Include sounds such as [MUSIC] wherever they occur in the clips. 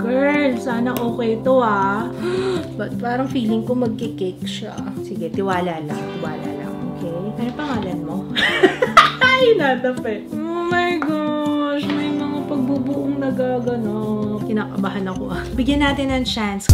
Girl, sana okay to ah. [GASPS] But parang feeling ko magkikake siya. Sige, tiwala lang. Tiwala lang. Okay? Ano pangalan mo? [LAUGHS] Ay, natapit. Oh my gosh, may mga pagbubuong nagaganap. Kinakabahan ako ah. Bigyan natin ng chance.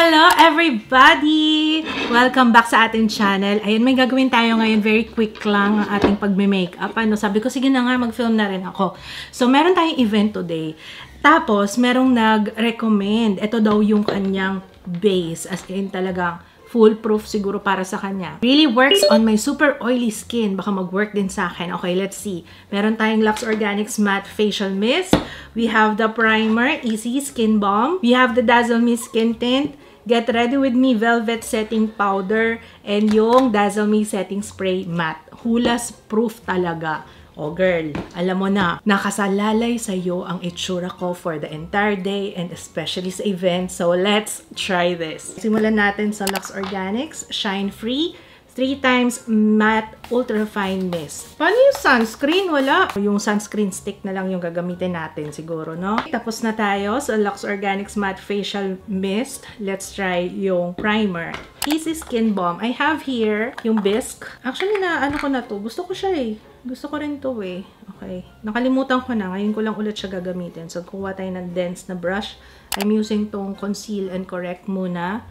Hello everybody! Welcome back sa ating channel. Ayun, may gagawin tayo ngayon. Very quick lang ang ating pagme-makeup. Ano, sabi ko, sige na nga, mag-film na rin ako. So, meron tayong event today. Tapos, merong nag-recommend. Ito daw yung kanyang base. As in, talagang foolproof siguro para sa kanya. Really works on my super oily skin. Baka mag-work din sa akin. Okay, let's see. Meron tayong Lux Organics Matte Facial Mist. We have the primer, Easy Skin Balm. We have the Dazzle Me Skin Tint. Get Ready With Me Velvet Setting Powder. And yung Dazzle Me Setting Spray Matte. Hulas proof talaga. Oh girl, alam mo na, nakasalalay sa iyo ang itsura ko for the entire day and especially sa event. So let's try this. Simulan natin sa Lux Organics Shine Free 3 times matte ultra fine mist. Paano yung sunscreen? Wala. Yung sunscreen stick na lang yung gagamitin natin siguro, no? Tapos na tayo sa Lux Organics Matte Facial Mist. Let's try yung primer. Easy Skin Balm. I have here yung Bisque. Actually, na ano ko na to. Gusto ko siya eh. Gusto ko rin to eh. Okay. Nakalimutan ko na. Ngayon ko lang ulit siya gagamitin. So, kuha tayo ng dense na brush. I'm using tong Conceal and Correct muna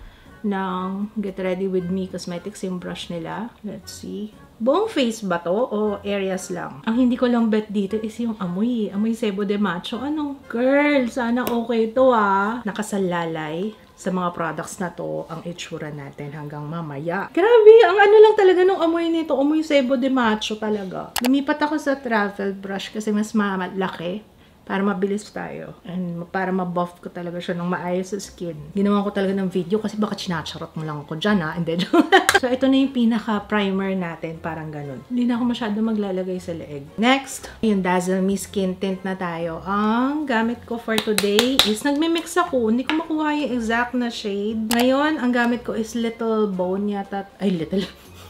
ng Get Ready With Me Cosmetics yung brush nila. Let's see. Buong face ba to o areas lang? Ang hindi ko lang bet dito is yung amoy. Amoy Sebo de Macho. Ano? Girl, sana okay to ah. Nakasalalay sa mga products na to ang itsura natin hanggang mamaya. Grabe, ang ano lang talaga nung amoy nito, amoy Sebo de Macho talaga. Lumipat ako sa travel brush kasi mas malaki para mabilis tayo. And para mabuff ko talaga siya ng maayos sa skin. Ginawa ko talaga ng video kasi baka chinacharot mo lang ako dyan ha. And then, [LAUGHS] so ito na yung pinaka-primer natin. Parang ganun. Hindi na ako masyado maglalagay sa leeg. Next, yung Dazzle Me Skin Tint na tayo. Ang gamit ko for today is nagme-mix ako. Hindi ko makuha yung exact na shade. Ngayon, ang gamit ko is Little Bone yata. Ay, Little...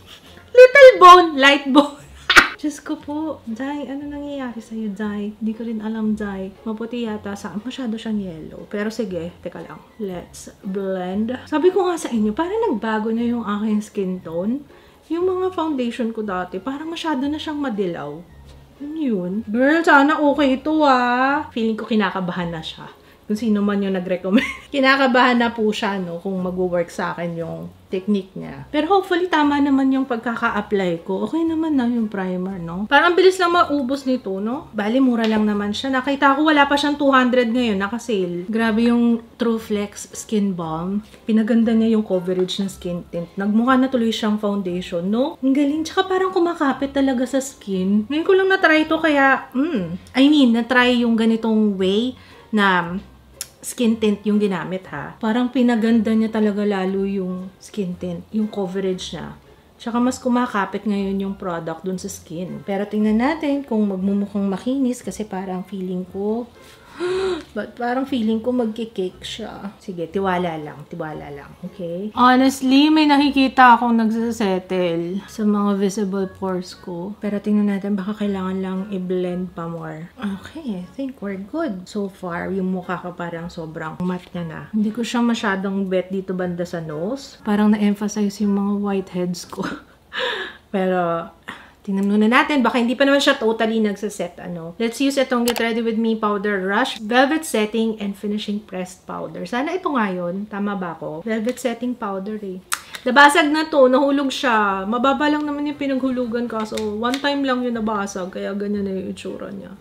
[LAUGHS] little Bone! Light Bone! Diyos ko po, Jai, ano nangyayari sa'yo, Jai? Hindi ko rin alam, Jai. Maputi yata sa masyado siyang yellow. Pero sige, teka lang. Let's blend. Sabi ko nga sa inyo, parang nagbago na yung aking skin tone. Yung mga foundation ko dati, parang masyado na siyang madilaw. Yun? Girl, sana okay ito ah. Feeling ko kinakabahan na siya kung sino man yung nag-recommend. [LAUGHS] Kinakabahan na po siya, no, kung mag-work sa akin yung technique niya. Pero hopefully, tama naman yung pagkaka-apply ko. Okay naman na yung primer, no? Parang bilis lang maubos nito, no? Bali, mura lang naman siya. Nakita ko, wala pa siyang 200 ngayon, naka-sale. Grabe yung True Flex Skin Balm. Pinaganda niya yung coverage ng skin tint. Nagmukha na tuloy siyang foundation, no? Ang galing. Tsaka parang kumakapit talaga sa skin. Ngayon ko lang na-try to, kaya, mm, I mean, na-try yung ganitong way na skin tint yung ginamit ha. Parang pinaganda niya talaga lalo yung skin tint, yung coverage niya. Tsaka mas kumakapit ngayon yung product dun sa skin. Pero tingnan natin kung magmumukhang makinis kasi parang feeling ko [GASPS] But parang feeling ko magkikake siya. Sige, tiwala lang. Tiwala lang. Okay? Honestly, may nakikita akong nagsasettle sa mga visible pores ko. Pero tingnan natin, baka kailangan lang i-blend pa more. Okay, I think we're good. So far, yung mukha ko parang sobrang matte na na. Hindi ko siya masyadong bet dito banda sa nose. Parang na-emphasize yung mga whiteheads ko. [LAUGHS] Pero, Tingnan muna natin. Baka hindi pa naman siya totally nagsaset. Ano. Let's use itong Get Ready With Me Powder Rush Velvet Setting and Finishing Pressed Powder. Sana ito nga yun. Tama ba ako? Velvet Setting Powder eh. Nabasag na to. Nahulog siya. Mababa lang naman yung pinaghulugan kaso one time lang yung nabasag. Kaya ganyan na yung itsura niya.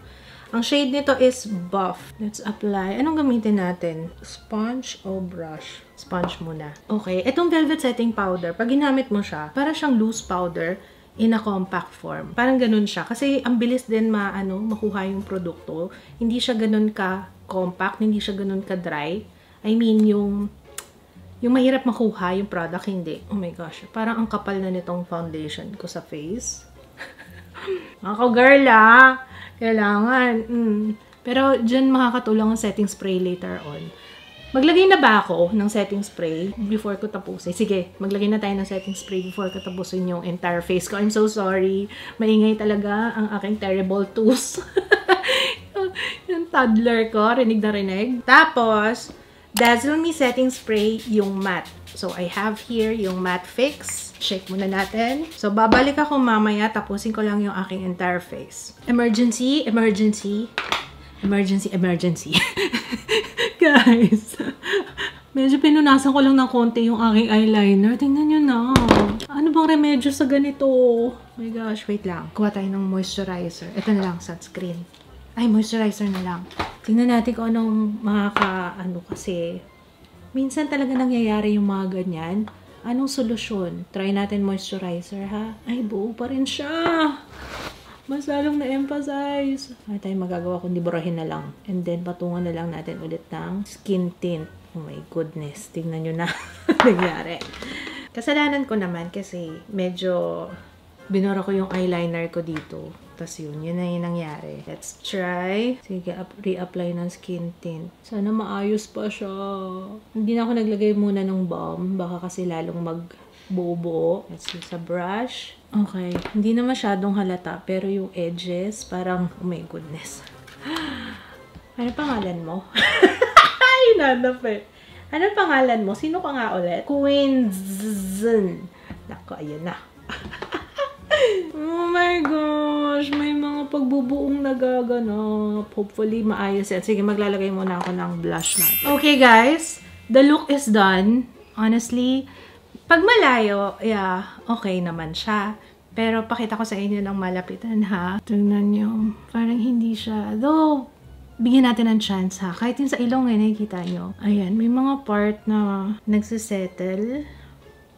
Ang shade nito is Buff. Let's apply. Anong gamitin natin? Sponge o brush? Sponge muna. Okay. Itong Velvet Setting Powder, pag ginamit mo siya, para siyang loose powder in a compact form. Parang ganun siya. Kasi ang bilis din ma, ano, makuha yung produkto. Hindi siya ganun ka compact, hindi siya ganun ka dry. I mean, yung yung mahirap makuha yung product, hindi. Oh my gosh. Parang ang kapal na nitong foundation ko sa face. [LAUGHS] Ako, girl, ah. Kailangan. Mm. Pero, dyan makakatulong ang setting spray later on Maglagay na ba ako ng setting spray before ko tapusin? Sige, maglagay na tayo ng setting spray before ko tapusin yung entire face ko. I'm so sorry. Maingay talaga ang aking terrible tooth. [LAUGHS] yung toddler ko, rinig na rinig. Tapos, Dazzle Me Setting Spray yung matte. So, I have here yung matte fix. Shake muna natin. So, babalik ako mamaya. Tapusin ko lang yung aking entire face. Emergency, emergency, emergency, emergency. [LAUGHS] Guys, medyo pinunasan ko lang ng konti yung aking eyeliner. Tingnan nyo na. Ano bang remedyo sa ganito? Oh my gosh, wait lang. Kuha tayo ng moisturizer. Ito na lang, sunscreen. Ay, moisturizer na lang. Tingnan natin kung anong makaka, ano kasi. Minsan talaga nangyayari yung mga ganyan. Anong solusyon? Try natin moisturizer, ha? Ay, buo pa rin siya mas lalong na-emphasize. Ay tayo magagawa kundi burahin na lang. And then, patungan na lang natin ulit ng skin tint. Oh my goodness. Tingnan nyo na [LAUGHS] nangyari. Kasalanan ko naman kasi medyo binura ko yung eyeliner ko dito. Tapos yun, yun na yung nangyari. Let's try. Sige, re-apply ng skin tint. Sana maayos pa siya. Hindi na ako naglagay muna ng balm. Baka kasi lalong mag buo-buo. Let's use a brush. Okay. Hindi na masyadong halata, pero yung edges, parang, oh my goodness. [GASPS] Ano pangalan mo? [LAUGHS] Ay, nanap eh. Ano pangalan mo? Sino ka nga ulit? Quinzon. Nako, ayun na. [LAUGHS] oh my gosh, may mga pagbubuong nagaganap. Hopefully, maayos yan. Sige, maglalagay muna ako ng blush natin. Okay, guys. The look is done. Honestly, pag malayo, yeah, okay naman siya. Pero pakita ko sa inyo ng malapitan ha. Tingnan nyo. Parang hindi siya. Though, bigyan natin ng chance ha. Kahit yung sa ilong eh, nakikita nyo. Ayan, may mga part na nagsisettle.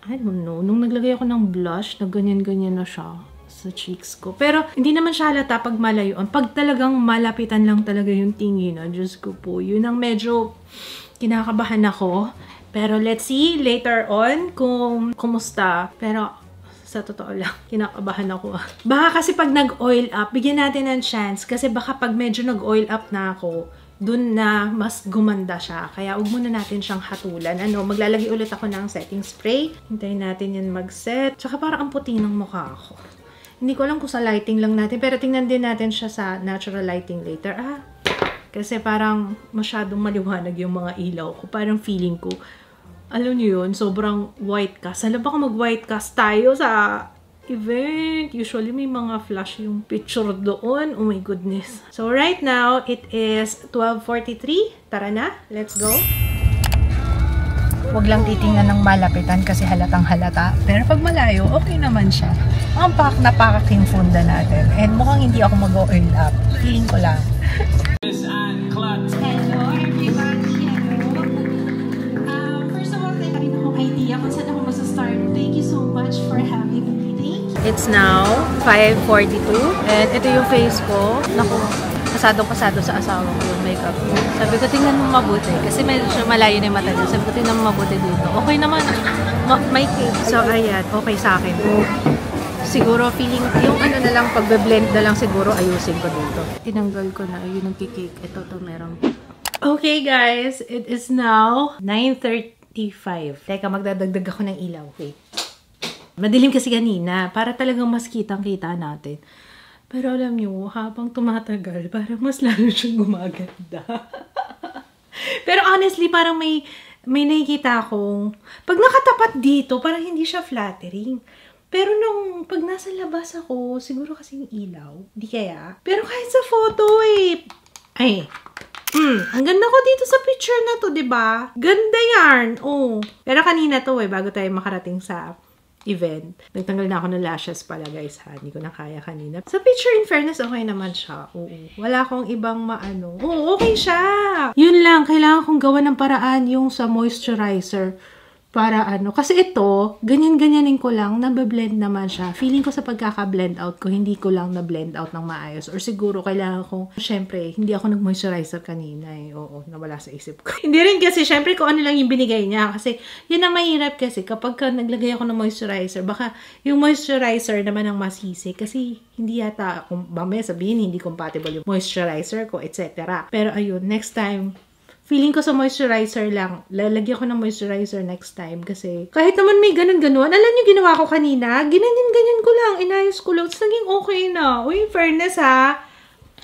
I don't know. Nung naglagay ako ng blush, na ganyan-ganyan na siya sa cheeks ko. Pero, hindi naman siya halata pag malayuan. Pag talagang malapitan lang talaga yung tingin, na, Diyos ko po, yun ang medyo kinakabahan ako. Pero let's see later on kung kumusta. Pero sa totoo lang, [LAUGHS] kinakabahan ako. Baka kasi pag nag-oil up, bigyan natin ng chance. Kasi baka pag medyo nag-oil up na ako, dun na mas gumanda siya. Kaya huwag muna natin siyang hatulan. Ano, maglalagay ulit ako ng setting spray. Hintayin natin yan mag-set. Tsaka parang ang puti ng mukha ako. Hindi ko lang kung sa lighting lang natin. Pero tingnan din natin siya sa natural lighting later. Ah, kasi parang masyadong maliwanag yung mga ilaw ko. Parang feeling ko, alam niyo yun, sobrang white cast. Alam ba kung mag-white cast tayo sa event? Usually may mga flash yung picture doon. Oh my goodness. So right now, it is 12.43. Tara na, let's go. Huwag lang titingnan ng malapitan kasi halatang halata. Pero pag malayo, okay naman siya. Ang pak na pakaking funda natin. And mukhang hindi ako mag-oil up. Feeling ko lang. [LAUGHS] It's now 5.42 and ito yung face ko. Naku, pasado-pasado sa asawa ko yung makeup ko. Sabi ko, tingnan mo mabuti. Kasi medyo malayo na yung mata niya. Sabi ko, tingnan mo mabuti dito. Okay naman. Ma- may cake. So, ayan. Okay sa akin. Siguro, feeling, yung ano na lang, pagbe-blend na lang siguro, ayusin ko dito. Tinanggal ko na. Yun yung cake. Ito, to meron. Okay, guys. It is now 9.35. Teka, magdadagdag ako ng ilaw. Wait. Madilim kasi kanina, para talagang mas kitang-kita natin. Pero alam nyo, habang tumatagal, parang mas lalo siyang gumaganda. [LAUGHS] Pero honestly, parang may may nakikita akong, pag nakatapat dito, parang hindi siya flattering. Pero nung, pag nasa labas ako, siguro kasi yung ilaw, di kaya. Pero kahit sa photo eh, ay, Mm, ang ganda ko dito sa picture na to, 'di ba? Ganda 'yan. Oh. Pero kanina to eh bago tayo makarating sa event. Nagtanggal na ako ng lashes pala guys ha. Hindi ko na kaya kanina. Sa picture in fairness, okay naman siya. Oo. Wala akong ibang maano. Oo, okay siya. Yun lang, kailangan kong gawa ng paraan yung sa moisturizer para ano. Kasi ito, ganyan-ganyanin ko lang, nabablend naman siya. Feeling ko sa pagkaka-blend out ko, hindi ko lang na-blend out ng maayos. Or siguro, kailangan ko, syempre, hindi ako nag-moisturizer kanina eh. Oo, nawala sa isip ko. [LAUGHS] hindi rin kasi, syempre, kung ano lang yung binigay niya. Kasi, yun ang mahirap kasi, kapag ka naglagay ako ng moisturizer, baka yung moisturizer naman ang masisi. Kasi, hindi yata, kung mamaya sabihin, hindi compatible yung moisturizer ko, etc. Pero ayun, next time, Feeling ko sa moisturizer lang. Lalagyan ko ng moisturizer next time kasi kahit naman may ganun-ganon. Alam niyo ginawa ko kanina? Ginanyan-ganyan ko lang. Inayos ko lang. Naging okay na. Uy, fairness ha.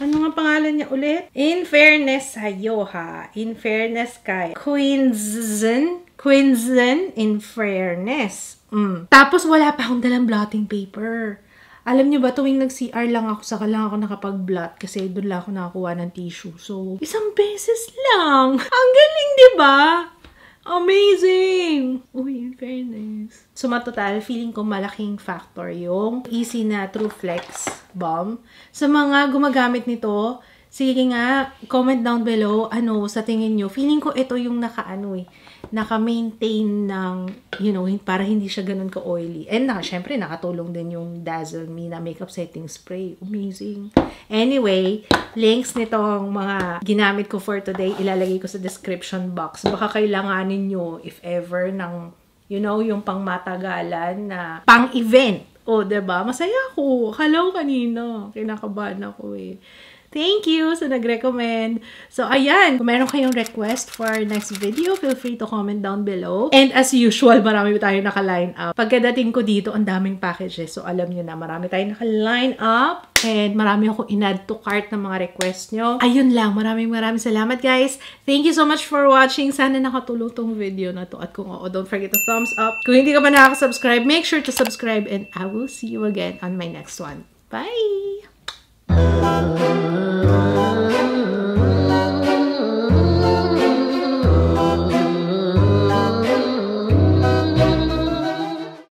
Ano nga pangalan niya ulit? In fairness sa'yo ha. In fairness kay Quinzen. Quinzen in fairness. Mm. Tapos wala pa akong dalang blotting paper. Alam niyo ba, tuwing nag-CR lang ako, saka lang ako nakapag-blot kasi doon lang ako nakakuha ng tissue. So, isang beses lang. Ang galing, di ba? Amazing! Uy, in fairness. So, matotal, feeling ko malaking factor yung easy na True Flex Balm. Sa mga gumagamit nito, sige nga, comment down below, ano, sa tingin nyo, feeling ko ito yung naka-ano eh, naka-maintain ng, you know, para hindi siya ganun ka-oily. And na, syempre, nakatulong din yung Dazzle Me na makeup setting spray. Amazing. Anyway, links nitong mga ginamit ko for today, ilalagay ko sa description box. Baka kailanganin nyo, if ever, ng, you know, yung pang-matagalan na pang-event. O, oh, ba diba? Masaya ako. Hello kanina. Kinakabahan ako eh. Thank you sa nag-recommend. So, ayan. Kung meron kayong request for next video, feel free to comment down below. And as usual, marami tayo naka-line up. Pagkadating ko dito, ang daming packages. So, alam nyo na, marami tayo naka-line up. And marami ako in-add to cart ng mga request nyo. Ayun lang. Maraming maraming salamat, guys. Thank you so much for watching. Sana nakatulong tong video na to. At kung oo, don't forget to thumbs up. Kung hindi ka pa nakaka-subscribe, make sure to subscribe. And I will see you again on my next one. Bye! Oh,